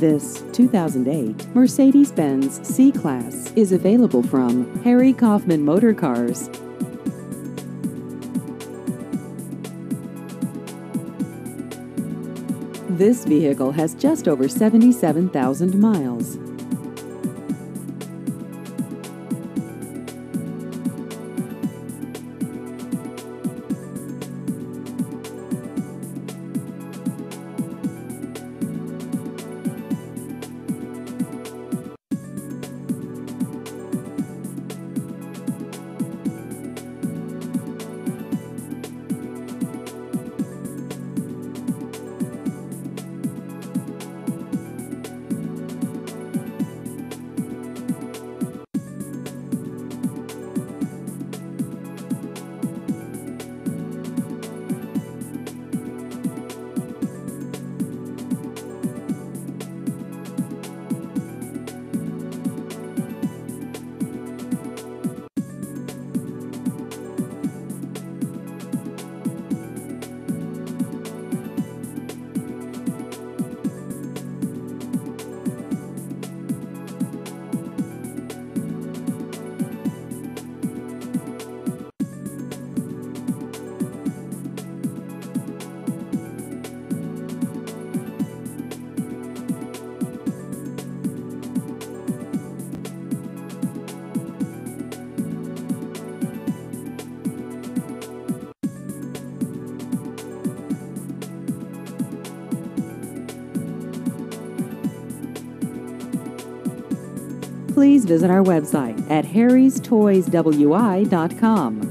This 2008 Mercedes-Benz C-Class is available from Harry Kaufmann Motor Cars. This vehicle has just over 77,000 miles. Please visit our website at harrystoyswi.com.